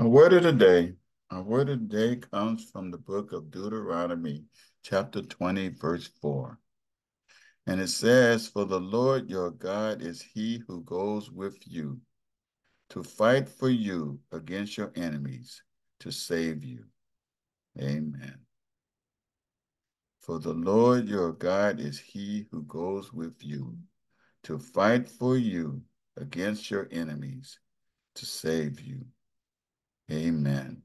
A word of the day. A word of the day comes from the book of Deuteronomy, chapter 20, verse 4. And it says, For the Lord your God is he who goes with you to fight for you against your enemies, to save you. Amen. For the Lord your God is he who goes with you to fight for you against your enemies, to save you. Amen.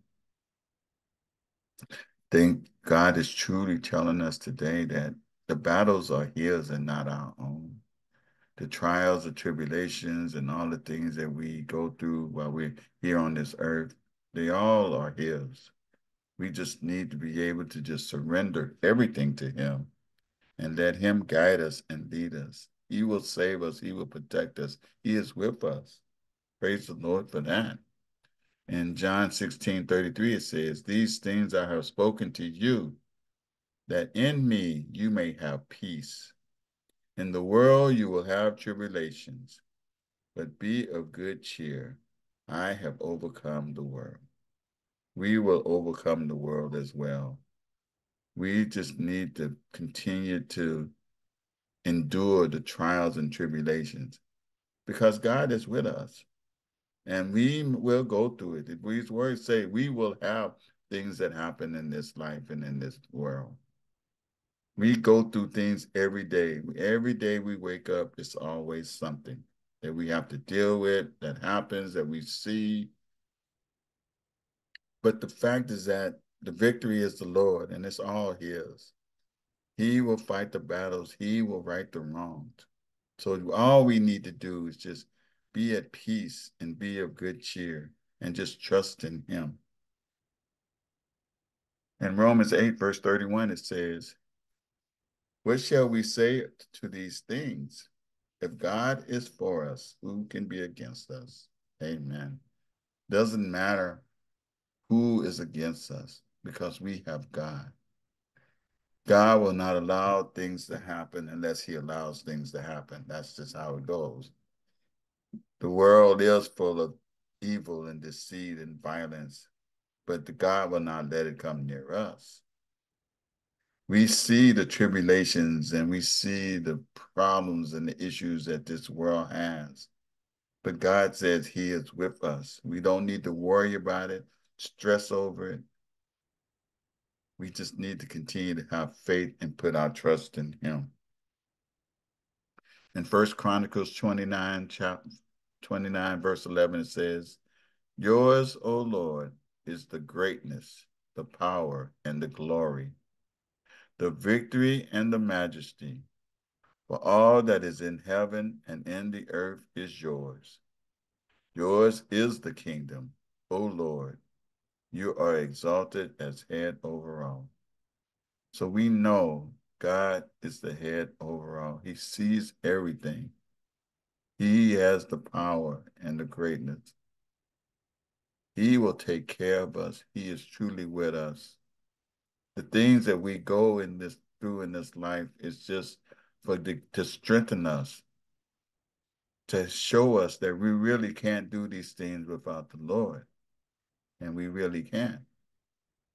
Think God is truly telling us today that the battles are His and not our own. The trials, the tribulations, and all the things that we go through while we're here on this earth, they all are His. We just need to be able to just surrender everything to Him and let Him guide us and lead us. He will save us, He will protect us, He is with us. Praise the Lord for that. In John 16 33, it says, These things I have spoken to you, that in me you may have peace. In the world you will have tribulations, but be of good cheer. I have overcome the world. We will overcome the world as well. We just need to continue to endure the trials and tribulations because God is with us and we will go through it. His words say we will have things that happen in this life and in this world. We go through things every day. Every day we wake up, it's always something that we have to deal with that happens that we see. But the fact is that the victory is the Lord and it's all His. He will fight the battles, He will right the wrongs. So all we need to do is just be at peace and be of good cheer and just trust in him. In Romans 8, verse 31, it says, What shall we say to these things? If God is for us, who can be against us? Amen. Doesn't matter who is against us because we have God. God will not allow things to happen unless he allows things to happen. That's just how it goes. The world is full of evil and deceit and violence, but the God will not let it come near us. We see the tribulations and we see the problems and the issues that this world has. But God says He is with us. We don't need to worry about it, stress over it. We just need to continue to have faith and put our trust in Him. In First Chronicles 29, chapter 29, verse 11, it says, Yours, O Lord, is the greatness, the power, and the glory, the victory and the majesty. For all that is in heaven and in the earth is yours. Yours is the kingdom, O Lord. You are exalted as head over all. So we know God is the head over all. He sees everything. He has the power and the greatness. He will take care of us. He is truly with us. The things that we go in this through in this life is just for the, to strengthen us, to show us that we really can't do these things without the Lord. And we really can't.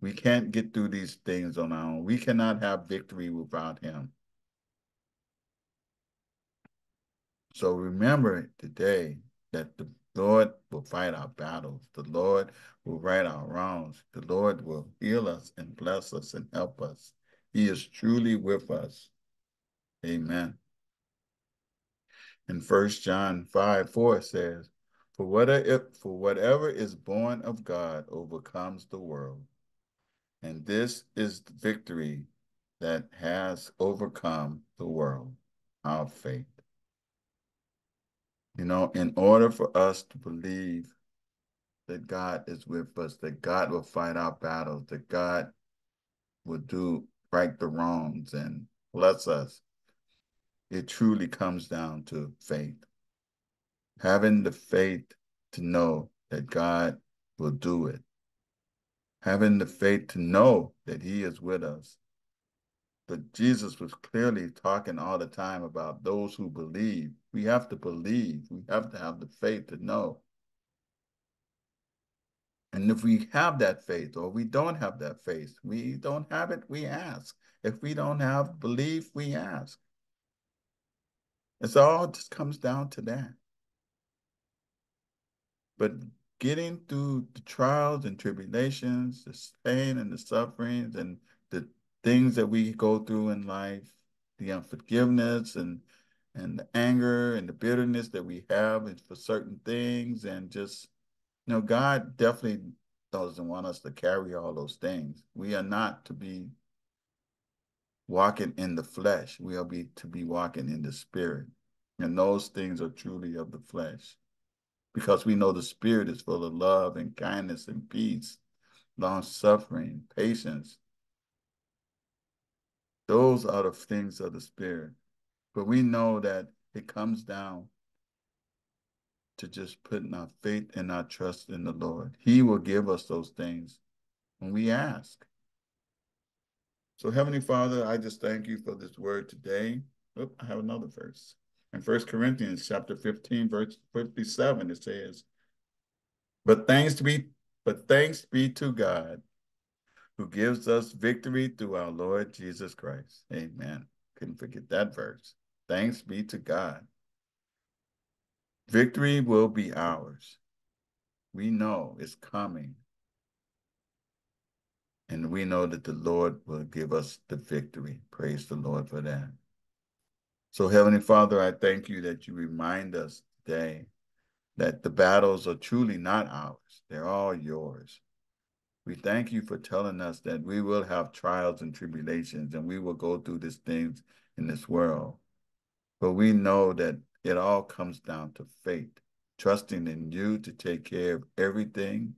We can't get through these things on our own. We cannot have victory without him. So remember today that the Lord will fight our battles. The Lord will right our wrongs. The Lord will heal us and bless us and help us. He is truly with us. Amen. In First John 5, 4 says, for whatever, for whatever is born of God overcomes the world. And this is the victory that has overcome the world, our faith. You know, in order for us to believe that God is with us, that God will fight our battles, that God will do right the wrongs and bless us, it truly comes down to faith. Having the faith to know that God will do it. Having the faith to know that He is with us but Jesus was clearly talking all the time about those who believe. We have to believe. We have to have the faith to know And if we have that faith or we don't have that faith, we don't have it, we ask. If we don't have belief, we ask. It's all just comes down to that. But getting through the trials and tribulations, the pain and the sufferings and things that we go through in life, the unforgiveness and and the anger and the bitterness that we have for certain things and just you know god definitely doesn't want us to carry all those things. We are not to be walking in the flesh. We are be to be walking in the spirit. And those things are truly of the flesh. Because we know the spirit is full of love and kindness and peace long suffering patience those are the things of the spirit but we know that it comes down to just putting our faith and our trust in the Lord. He will give us those things when we ask. So, Heavenly Father, I just thank you for this word today. Oh, I have another verse. In First Corinthians chapter 15, verse 57, it says, But thanks be, but thanks be to God who gives us victory through our Lord Jesus Christ. Amen. Couldn't forget that verse. Thanks be to God. Victory will be ours. We know it's coming. And we know that the Lord will give us the victory. Praise the Lord for that. So, Heavenly Father, I thank you that you remind us today that the battles are truly not ours, they're all yours. We thank you for telling us that we will have trials and tribulations and we will go through these things in this world. But we know that it all comes down to faith, trusting in you to take care of everything,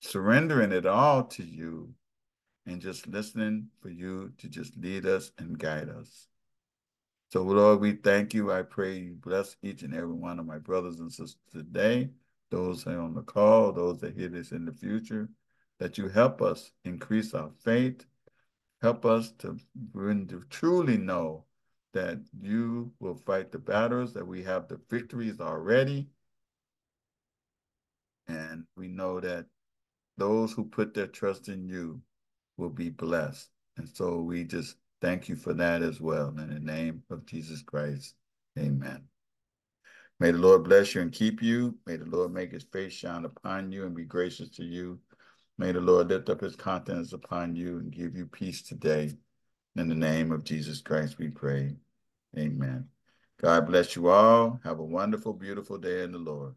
surrendering it all to you, and just listening for you to just lead us and guide us. So, Lord, we thank you. I pray you bless each and every one of my brothers and sisters today, those are on the call, those that hear this in the future, that you help us increase our faith, help us to, to truly know that you will fight the battles, that we have the victories already. And we know that those who put their trust in you will be blessed. And so we just thank you for that as well. In the name of Jesus Christ, amen. May the Lord bless you and keep you. May the Lord make his face shine upon you and be gracious to you. May the Lord lift up his countenance upon you and give you peace today. In the name of Jesus Christ, we pray. Amen. God bless you all. Have a wonderful, beautiful day in the Lord.